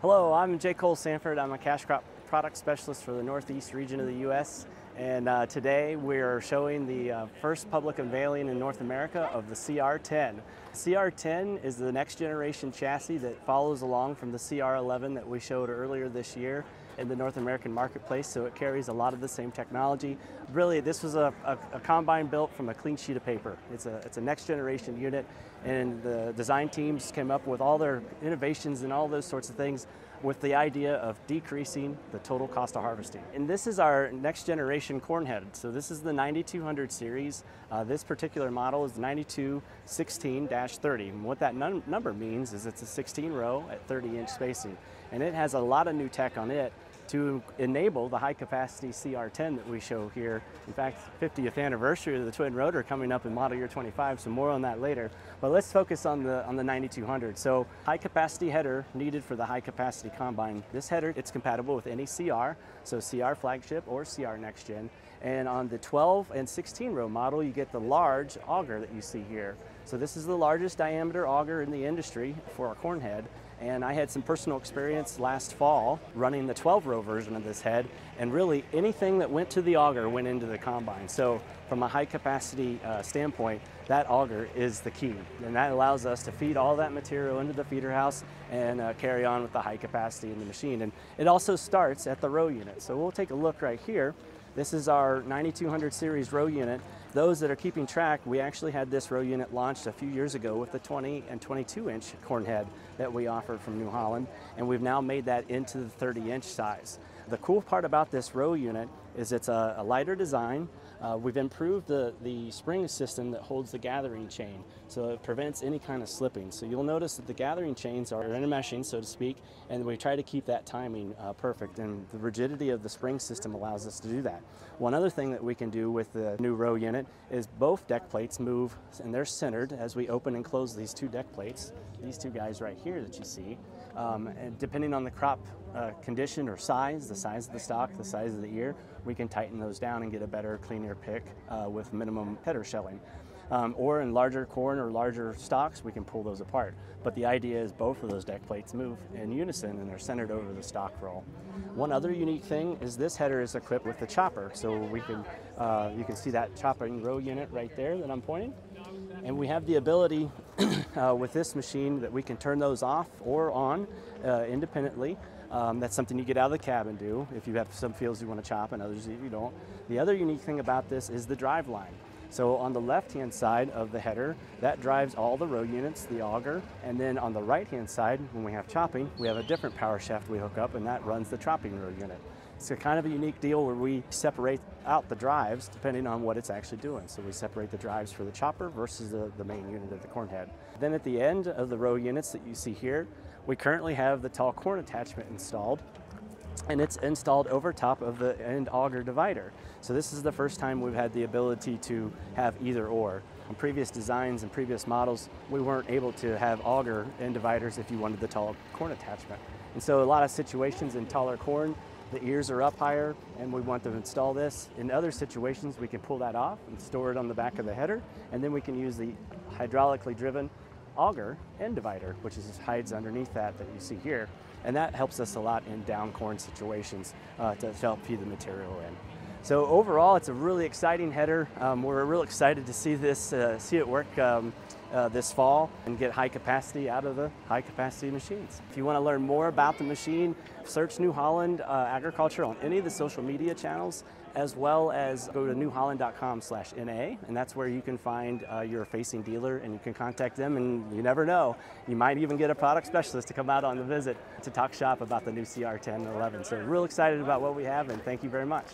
Hello, I'm J Cole Sanford. I'm a cash crop product specialist for the Northeast region of the U.S. And uh, today we're showing the uh, first public unveiling in North America of the CR10. CR10 is the next generation chassis that follows along from the CR11 that we showed earlier this year in the North American marketplace, so it carries a lot of the same technology. Really, this was a, a, a, combine built from a clean sheet of paper. It's a, it's a next generation unit, and the design teams came up with all their innovations and all those sorts of things with the idea of decreasing the total cost of harvesting. And this is our next generation corn head. So this is the 9200 series. Uh, this particular model is 9216-30. And what that num number means is it's a 16 row at 30 inch spacing. And it has a lot of new tech on it to enable the high capacity CR10 that we show here. In fact, 50th anniversary of the twin rotor coming up in model year 25, so more on that later. But let's focus on the, on the 9200. So high capacity header needed for the high capacity combine. This header, it's compatible with any CR, so CR flagship or CR next gen. And on the 12 and 16 row model, you get the large auger that you see here. So this is the largest diameter auger in the industry for a corn head. And I had some personal experience last fall running the 12 row version of this head. And really anything that went to the auger went into the combine. So from a high capacity uh, standpoint, that auger is the key. And that allows us to feed all that material into the feeder house and uh, carry on with the high capacity in the machine. And it also starts at the row unit. So we'll take a look right here. This is our 9200 series row unit. Those that are keeping track, we actually had this row unit launched a few years ago with the 20 and 22 inch corn head that we offered from New Holland, and we've now made that into the 30 inch size. The cool part about this row unit is it's a, a lighter design. Uh, we've improved the, the spring system that holds the gathering chain, so it prevents any kind of slipping. So you'll notice that the gathering chains are intermeshing, so to speak, and we try to keep that timing uh, perfect, and the rigidity of the spring system allows us to do that. One other thing that we can do with the new row unit is both deck plates move, and they're centered as we open and close these two deck plates, these two guys right here that you see. Um, and depending on the crop uh, condition or size, the size of the stalk, the size of the ear, we can tighten those down and get a better, cleaner pick uh, with minimum header shelling. Um, or in larger corn or larger stalks, we can pull those apart. But the idea is both of those deck plates move in unison and they're centered over the stalk roll. One other unique thing is this header is equipped with the chopper. So we can, uh, you can see that chopping row unit right there that I'm pointing. And we have the ability uh, with this machine that we can turn those off or on uh, independently. Um, that's something you get out of the cab and do if you have some fields you want to chop and others you don't. The other unique thing about this is the drive line. So on the left-hand side of the header, that drives all the row units, the auger, and then on the right-hand side, when we have chopping, we have a different power shaft we hook up and that runs the chopping row unit. It's a kind of a unique deal where we separate out the drives depending on what it's actually doing. So we separate the drives for the chopper versus the, the main unit of the corn head. Then at the end of the row units that you see here, we currently have the tall corn attachment installed and it's installed over top of the end auger divider. So this is the first time we've had the ability to have either or. On previous designs and previous models, we weren't able to have auger end dividers if you wanted the tall corn attachment. And so a lot of situations in taller corn, the ears are up higher and we want to install this. In other situations, we can pull that off and store it on the back of the header, and then we can use the hydraulically driven auger end divider, which is, hides underneath that that you see here. And that helps us a lot in down corn situations uh, to help feed the material in. So overall, it's a really exciting header. Um, we're real excited to see this, uh, see it work um, uh, this fall and get high capacity out of the high capacity machines. If you want to learn more about the machine, search New Holland uh, Agriculture on any of the social media channels, as well as go to newholland.com slash NA, and that's where you can find uh, your facing dealer and you can contact them and you never know, you might even get a product specialist to come out on the visit to talk shop about the new CR10 and 11. So real excited about what we have and thank you very much.